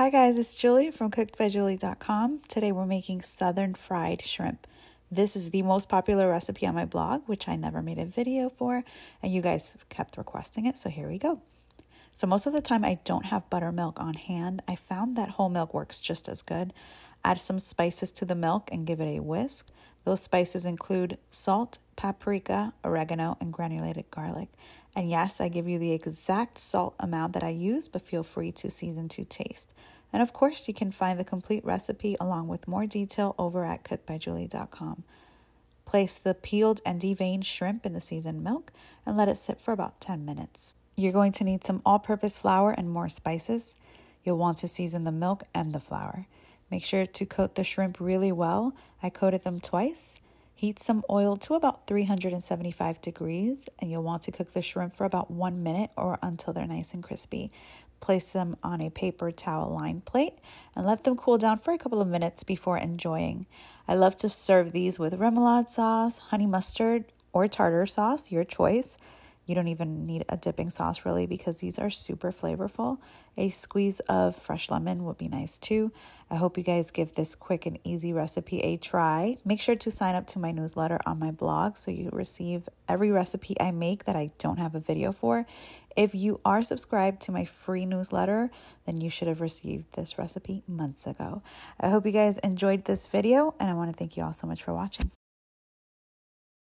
Hi guys, it's Julie from cookedbyjulie.com. Today we're making southern fried shrimp. This is the most popular recipe on my blog, which I never made a video for, and you guys kept requesting it, so here we go. So most of the time I don't have buttermilk on hand. I found that whole milk works just as good. Add some spices to the milk and give it a whisk. Those spices include salt, paprika, oregano, and granulated garlic. And yes, I give you the exact salt amount that I use, but feel free to season to taste. And of course, you can find the complete recipe along with more detail over at cookedbyjulie.com. Place the peeled and deveined shrimp in the seasoned milk and let it sit for about 10 minutes. You're going to need some all purpose flour and more spices. You'll want to season the milk and the flour. Make sure to coat the shrimp really well. I coated them twice. Heat some oil to about 375 degrees, and you'll want to cook the shrimp for about one minute or until they're nice and crispy. Place them on a paper towel lined plate and let them cool down for a couple of minutes before enjoying. I love to serve these with remoulade sauce, honey mustard, or tartar sauce, your choice. You don't even need a dipping sauce really because these are super flavorful. A squeeze of fresh lemon would be nice too. I hope you guys give this quick and easy recipe a try. Make sure to sign up to my newsletter on my blog so you receive every recipe I make that I don't have a video for. If you are subscribed to my free newsletter, then you should have received this recipe months ago. I hope you guys enjoyed this video and I want to thank you all so much for watching.